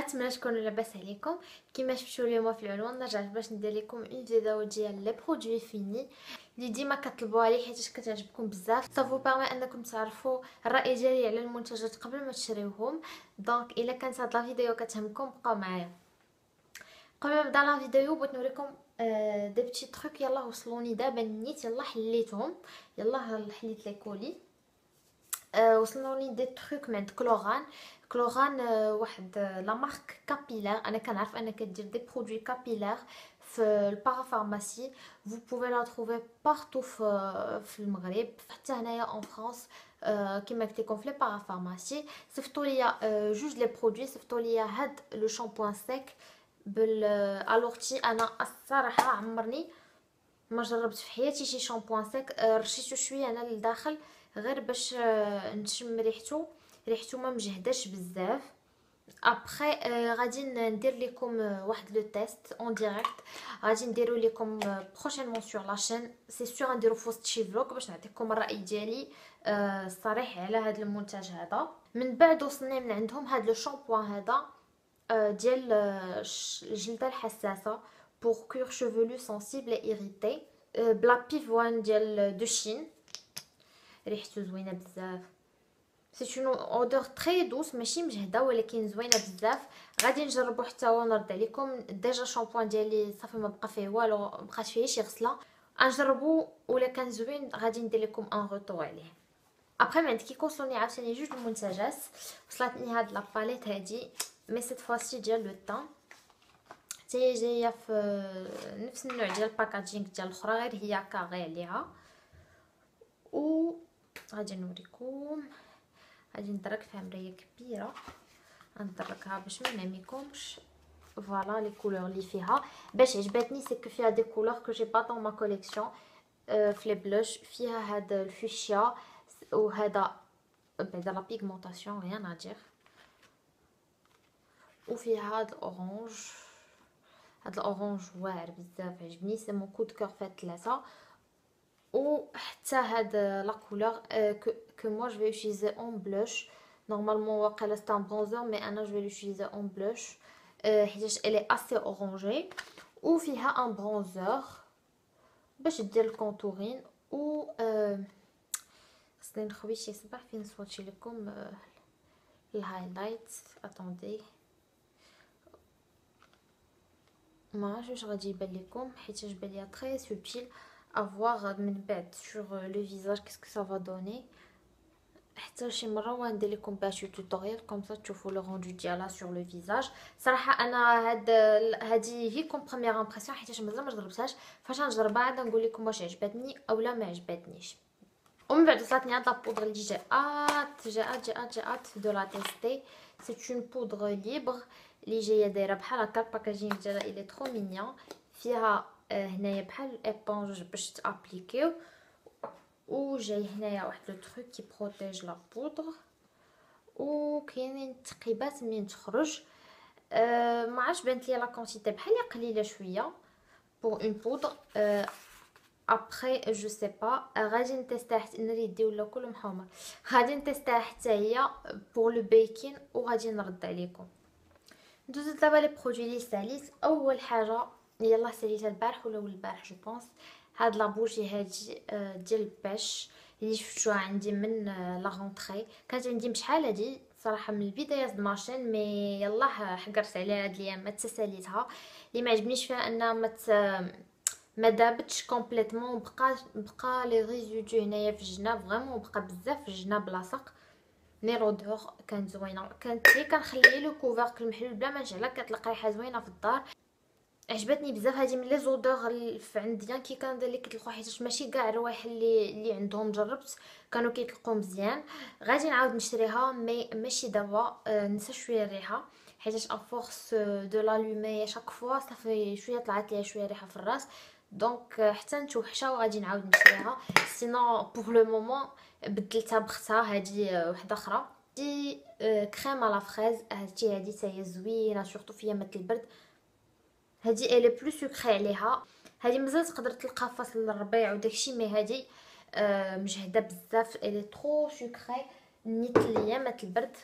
نتمنى تكونوا لاباس عليكم. كيما شفتوا اليوم في العنوان رجعت باش ندير لكم une vidéo ديال les produits finis اللي ديما كطلبوها لي حيت كتعجبكم بزاف. ça vous permet انكم تعرفوا الرأي ديالي على المنتجات قبل ما تشريوهم. donc إلا كانت هاد la vidéo كتهمكم بقاو معايا. قبل ما نبدأ la vidéo بغيت نوريكم آه des petits trucs يلا وصلوني دابا نيت يلا حليتهم. يلا حليت les colis. آه وصلوني des trucs من Klorane Klorane آه، واحد آه، la marque capillaire أنا كنعرف انها كدير des produits capillaires في ال parapharmacie vous pouvez la trouver partout في في المغرب. حتى هنايا en France كيما قلت لكم في les parapharmacies صيفطوا لي جوج les produits صيفطوا لي هاد le shampoing sec بال à l'ortie أنا الصراحة عمرني ما جربت في حياتي شي shampoing sec. رشيتو شوية أنا لداخل. غير باش نشم ريحته ريحته ما مجهداش بزاف. ابخي آه غادي ندير لكم واحد le test en direct غادي نديرو لكم prochainement sur la chaîne c'est sûr غنديرو في وسط شي vlog باش نعطيكم الرأي ديالي آه الصريح على هذا المنتج هذا. من بعد وصلني من عندهم هذا le shampoing هذا آه ديال الجلدة الحساسة pour cuir chevelu sensible et irrité à la pivoine ديال de Chine ريحته زوينة بزاف. c'est une odeur très douce ماشي مجهده ولكن زوينة بزاف. غادي نجربو حتى هو نرد عليكم. déjà shampoing ديالي صافي ما بقى فيه والو ما بقاش فيه شي غسلة. نجربو ولا كان زوين غادي ندير لكم un retour عليه. après من عند كونسوني عاوتاني جوج المنتجات وصلتني هاد la palette هادي mais cette fois-ci ديال le teint حتى هي جاية في نفس النوع ديال الباكاجينغ ديال الاخرى غير هي كاغي عليها و غادي نوريكم غادي ندرك فيها مرايه كبيرة. غندركها باش ما نعميكمش. فوالا لي كولور اللي فيها. باش عجبتني سي كو فيها دي كولور كو جي با دون ما كوليكسيون في لي بلوش فيها هاد الفوشيا وهذا بعدا لا بيغمونطاسيون ريان ادير وفيها هاد الأورانج. هاد الأورانج واعر بزاف عجبني. سي مون كود كور فات ثلاثة وحتى هاد لا كولور que moi je vais utiliser en blush normalement c'est un bronzer mais je vais l'utiliser en blush elle est assez orangée ou فيها un bronzer باش دير الكونتورين و خصني نخوي شي صباح فين نصوتي لكم الهايلايت اتوندي ما عرفتش واش غادي يبان لكم حيت بان ليا تري سوبتيل افوار من بعد sur le visage qu'est-ce que ça va donner? حتى شي مره وندير لكم بها شي tutoriel comme تشوفوا le rendu ديالها sur le visage صراحة أنا هاد هادي هي comme première impression حيت مازال ما جربتهاش فاش نجربها عاد نقول لكم واش عجبتني اولا ما عجبتنيش ومن بعد وصلتني هاد لابودغ اللي جاءت جاءت جاءت جاءت دو لا تيستي سي اون بودغ ليبر اللي جاية دايره بحال هكا الباكاجين ديالها الي ترو مينيون فيها هنايا بحال ايبونج باش تأبليكيو وجاي هنايا واحد لو تروك كي بروتيج لا بودر وكاينين تقيبات منين تخرج. أه ما عرفتش بانت لي لا كونتيتي بحال قليلة شوية pour une poudre أه après je sais pas غادي نتيستها حتى أنا يدي ولا كلهم حمر غادي نتيستها حتى هي pour le bikini وغادي نرد عليكم. ندوز دابا les produits لي ساليت. أول حاجة يلاه ساليتها البارح ولا البارح je pense هاد la bougie هادي ديال الباش اللي شفتوها عندي من la rentrée كانت عندي بشحال هادي صراحة من البدايه د ماشين mais يلاه حقرت عليها هاد الأيام ما تساليتها اللي ما عجبنيش فيها انها ما ما دابتش complètement بقى بقى les résidus هنايا في الجناب vraiment بقى بزاف في الجناب لاصق mais l'odeur كانت زوينه كانت هي كنخلي le couvercle محلول بلا ما نشعلها كتلقى ريحه زوينه في الدار عجبتني بزاف. هذه من les odeurs في عندي كي كندير لي كيطلقوا حيت ماشي كاع الروايح اللي اللي عندهم جربت. كانوا كيطلقوا مزيان. غادي نعاود نشريها مي ماشي دابا آه نسى شوية الريحة. حيت افورس دو لالومي شاك فوا صافي شوية طلعت ليها شوية ريحة في الراس. دونك حتى نتوحشها وغادي نعاود نشريها. سينو بوغ لو مومون بدلتها بختها. هذه وحدة أخرى. دي كريم لا فريز هادي هادي حتى هي زوينة سورتو في ايامات البرد. هذه الي بلو سكري عليها. هذه مازال تقدر تلقى فصل الربيع وداكشي مي هذه آه مجهدة بزاف. elle est trop sucrée نيت الايامات البرد.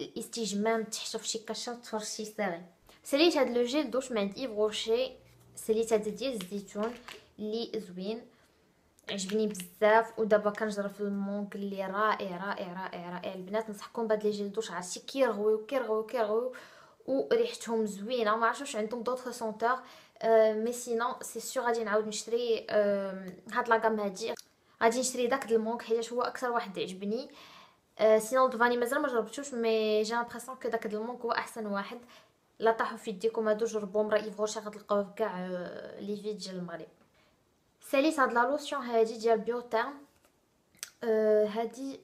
الاستجمام تحت شي كاشة تفرج شي série ساليت هاد le gel douche من عند Yves Rocher. ساليت هذا ديال الزيتون اللي زوين. عجبني بزاف. ودابا كنجرب في la mangue اللي رائع رائع رائع رائع. البنات نصحكم بهاد les gels douche عرفتي؟ كيرغيو كيرغيو كيرغيو. وريحتهم زوينه ما عرفتش عندهم d'autres senteurs mais sinon c'est sûr غادي نعاود نشري هاد la gamme هادي غادي نشري داك ال mangue حيت هو أكثر واحد عجبني sinon la vanille مازال ما جربتوش mais j'ai l'impression que داك ال mangue هو احسن واحد لا طاحوا في يديكم هادو جربوهم راه Yves Rocher غتلقاوه في كاع les villes ديال المغرب ساليت هاد la lotion هادي ديال Biotherm أه هادي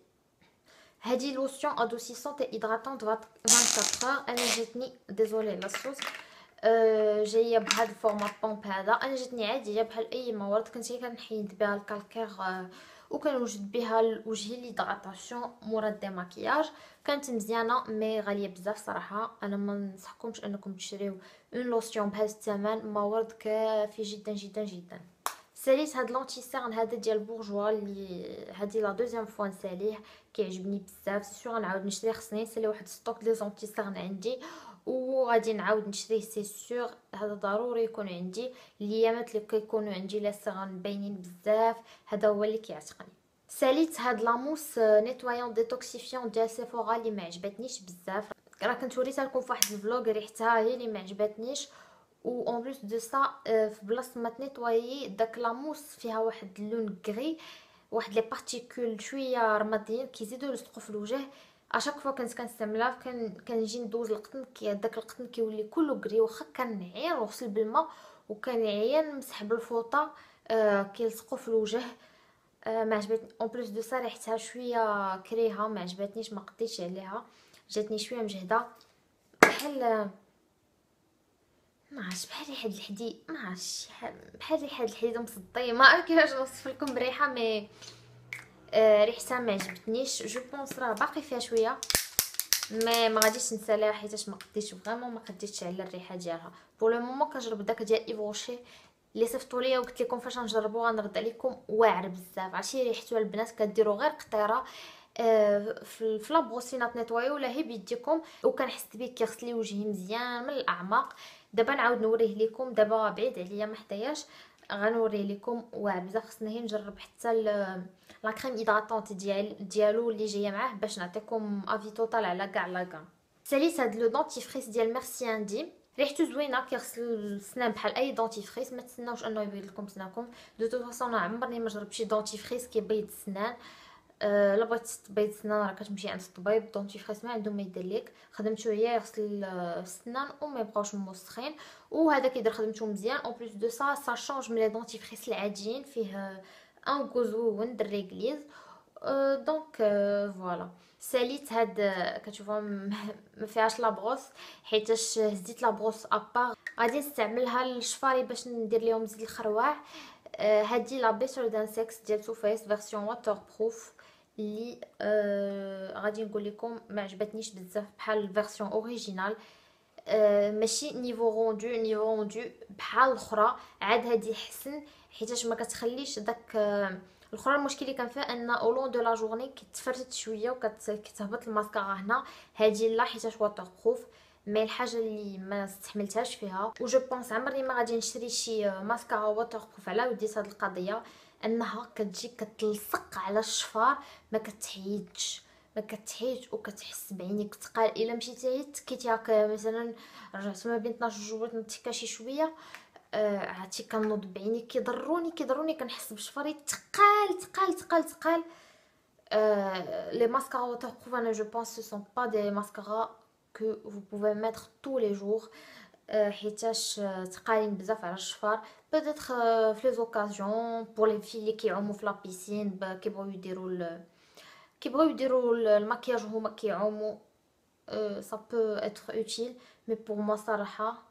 هادي lotion adoucissante et hydratante 24 heures أنا جاتني désolée لا صوص أه جاية بهاد ال format pompe هذا أنا جاتني عاديه بحال اي ماء ورد كنت كنحيد بها ال calcaire وكنوجد بها لوجهي l'hydratation مورا démaquillage كانت مزيانه mais غاليه بزاف صراحة أنا ما ننصحكمش انكم تشريو une lotion بهذا الثمن ماء ورد كافي جدا جدا جدا ساليت هاد l'anti-cernes هذا ديال Bourjois اللي هادي la deuxième fois نساليه كيعجبني بزاف سي سيغ نعاود نشري خصني نسالي واحد stock ديال anti-cernes عندي وغادي نعاود نشريه سي سيغ هذا ضروري يكون عندي الايامات اللي كيكونوا عندي les cernes باينين بزاف هذا هو اللي كيعتقني ساليت هاد la mousse nettoyante détoxifiante ديال Sephora اللي ما عجبتنيش بزاف راه كنت وريتها لكم في واحد ال vlog ريحتها هي اللي ما عجبتنيش en plus de ça في بلاصة ما ت nettoyer داك la mousse فيها واحد اللون gris واحد les particules شوية رماديين كيزيدو يلصقوا في الوجه. à chaque fois كنت كنستعملها كان كنجي ندوز القطن كي داك القطن كيولي كله gris واخا كنعير وغسل بالماء وكنعير نمسح بالفوطة آه كيلصقوا في الوجه. آه ما عجبتني. en plus de ça ريحتها شوية كريهة ما عجبتنيش ما قديتش عليها. جاتني شوية مجهدة. بحال ما عرفتش بحال ريحه الحديد ما عرفتش بحال ريحه الحديد مصدي. ما عرفت كيفاش نوصف لكم بريحة mais آه ريحتها ما عجبتنيش. je pense راه باقي فيها شوية mais ما غاديش نساليها حيتاش ما قديتش vraiment ما قديتش على الريحة ديالها. pour le moment كنجرب داك ديال Yves Rocher اللي صيفطوا ليا وقلت لكم فاش نجربو غنرد عليكم واعر بزاف عرفتي ريحته البنات كديروا غير قطيره في la brosse nettoyante ولا هي بيديكم وكنحس بيه كيغسل وجهي مزيان من الاعماق دابا نعاود نوريه لكم دابا بعيد عليا ما حداياش. غنوريه لكم واعر بزاف خصنا هي نجرب حتى la crème hydratante ديال ديالو اللي جاية معاه باش نعطيكم avis total على كاع la gamme ساليت هاد le dentifrice ديال Merci Handy ريحته زوينة كيغسل السنان بحال أي dentifrice ما تسناوش أنه يبيض لكم سنانكم. de toute façon عمرني ما جربت شي dentifrice كيبيض السنان. أه لا بغيت تبيض السنان راه كتمشي عند الطبيب dentifrice ما عندهم ما يدير لك خدمته هي يغسل السنان وما يبقاوش موسخين. وهذا كيدير خدمته مزيان. en plus de ça ça change من les dentifrices العاديين. فيه un goût زوين de réglisse أه donc أه voilà. ساليت هاد كتشوفوا ما فيهاش la brosse حيتاش هزيت la brosse à part غادي نستعملها للشفاري باش ندير لهم زيت الخروع. هادي la Better Than Sex ديال Too Faced version waterproof اللي آه غادي نقول لكم ما عجبتنيش بزاف بحال ال version originale. آه ماشي niveau rendu niveau rendu بحال الأخرى عاد هادي حسن حيتاش ما كتخليش داك آه الأخرى. المشكل اللي كان فيها أن au long de la journée كتفرت شوية وكتهبط الماسكارا هنا. هادي لا حيتاش waterproof mais الحاجة اللي ما استحملتهاش فيها. و je pense عمرني ما غادي نشري شي ماسكارا waterproof على وديت هاد القضية. أنها كتجي كتلصق على الشفار ما كتحيدش ما كتحيد وكتحس بعينيك تقال إلا مشيتي تكيتي هكا مثلا رجعت ما بين 12 جوج نتكا شي شوية آه عرفتي كنوض بعيني كيضروني كيضروني كنحس بشفري تقال تقال تقال تقال. euh, les mascaras waterproof je pense ce sont pas des mascaras que vous pouvez mettre tous les jours. حيتاش تقالين بزاف على الشفار. بدات في les occasions pour les filles اللي كيعوموا في la piscine كيبغيو يديروا كيبغيو يديروا المكياج هما كيعوموا ça peut être utile mais pour moi صراحة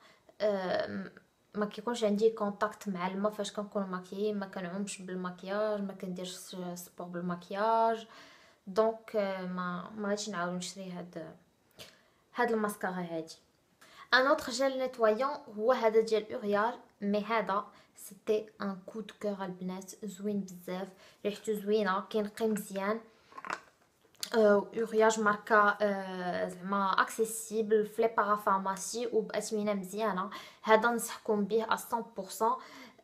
ما كيكونش عندي contact مع الماء فاش كنكون maquillée ما كنعومش بالمكياج ما كنديرش sport بالمكياج donc ما ما غاديش نعاود نشري هاد هاد الماسكارا هادي un autre gel nettoyant هو هذا ديال Uriage mais هذا c'était un coup de cœur البنات زوين بزاف ريحته زوينه كينقي مزيان Uriage ماركه زعما accessible في les parapharmacies وباثمنه مزيانه هذا نصحكم به 100%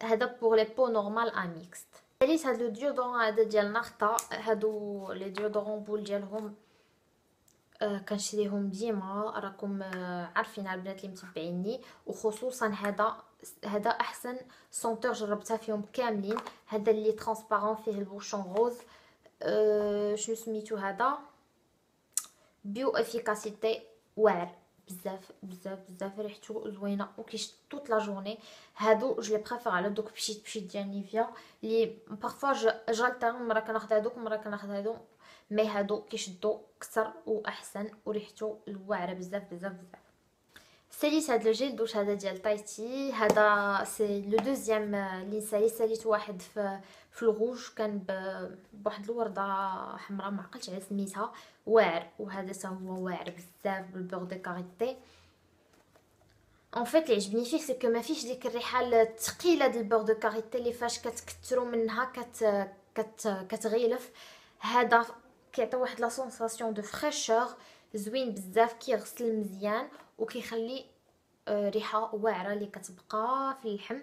هذا pour les peaux normales à mixtes ثالث هاد le déodorant هذا ديال Narta هادو les déodorants bille ديالهم آه كنشريهم ديما راكم آه عارفين البنات اللي متبعيني وخصوصا هذا هذا أحسن senteur جربتها فيهم كاملين. هذا اللي transparent فيه ال bouchon rose أه شنو سميتو هذا؟ bio efficacité واعر. بزاف بزاف بزاف ريحتو زوينة وكيشد toute la journée هادو je les préfère على دوك بشيت بشيت ديال نيفيا لي parfois j'alterne مرة كناخذ هادوك مرة كناخذ هادو. mais هادو كيشدو كثر واحسن وريحتو واعره بزاف بزاف بزاف. ساليت هاد ال gel douche هذا ديال Tahiti هذا c'est le deuxième اللي نسالي ساليت واحد في في الغوج. كان بواحد الوردة حمراء ما عقلتش على سميتها. واعر وهذا هو واعر بزاف بال beurre de karité. en fait اللي عجبني فيه c'est que ما فيش ديك الريحه الثقيله ديال ال beurre de karité اللي فاش كتكثروا منها كت كت كتغيلف هذا كيعطي واحد la sensation de fraîcheur زوين بزاف كيغسل مزيان وكيخلي ريحه واعره اللي كتبقى في اللحم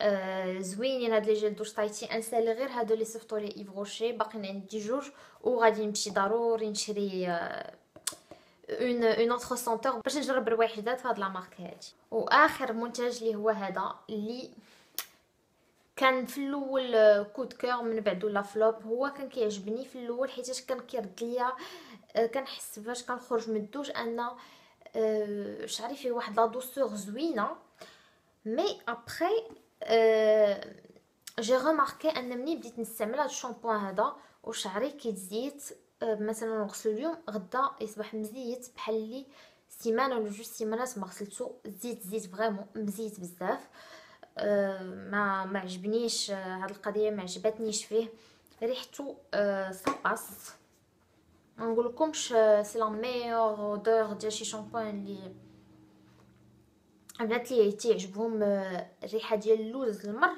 آه، زوينين هاد les gels douche Tahiti نسالي غير هادو اللي صيفطو لي Yves Rocher باقيين عندي جوج وغادي نمشي ضروري نشري une une autre senteur باش نجرب الوحدات في هاد la marque هادي. وآخر منتج اللي هو هذا اللي كان في الأول coup de cœur من بعد ولا flop هو كان كيعجبني في الأول حيت كان كيرد ليا آه، كنحس فاش كنخرج من الدوش أن شعري فيه واحد la douceur زوينة. mais après j'ai remarqué أن ملي بديت نستعمل هاد الشامبوان هذا وشعري كيتزيت مثلا نغسلو اليوم غدا يصبح مزيت بحال لي سيمانه ولا جوج سيمانات ما غسلتو زيت زيت vraiment مزيت بزاف ما ما عجبنيش هاد القضية ما عجبتنيش فيه ريحتو ça passe ما نقولكمش c'est la meilleure odeur ديال شي شامبوان اللي البنات لي تيعجبهم الريحة ديال اللوز المر.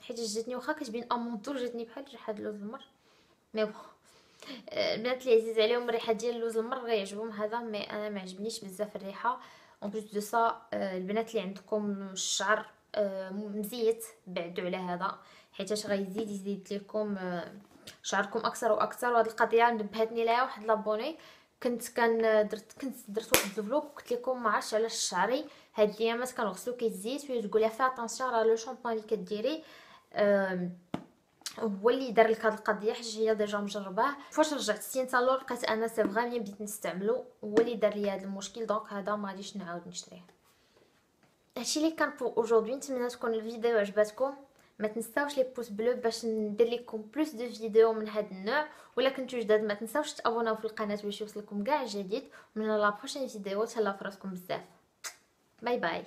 حيت جاتني واخا كتبين امونطور جاتني بحال ريحة اللوز المر. mais البنات اللي عزيز عليهم الريحه ديال اللوز المر غيعجبهم هذا mais أنا ما عجبنيش بزاف الريحة. en plus de ça البنات اللي عندكم الشعر مزيت بعدوا على هذا. حيت غيزيد يزيد لكم شعركم أكثر وأكثر. وهاد القضية نبهتني لها واحد l'abonnée. كنت كان درت كنت درت واحد ال vlog قلت لكم ما عرفتش علاش شعري هاد الايامات كنغسلو كيزيد وهي تقول لها فيها attention راه le shampoing اللي كديري هو اللي دار لك هاد القضية حيت هي déjà مجرباه فاش رجعت سين تالور لقيت أن c'est vrai ملي بديت نستعملو هو اللي دار لي هاد المشكل donc هذا ما غاديش نعاود نشريه. هادشي اللي كان pour aujourd'hui نتمنى تكون الفيديو عجبتكم. ما تنساوش les pouces bleus باش ندير لكم plus de vidéos من هذا النوع. ولا كنتو جداد ما تنساوش تابوناو في القناة باش يوصلكم كاع جديد من la prochaine vidéo تهلاو فراسكم بزاف. bye bye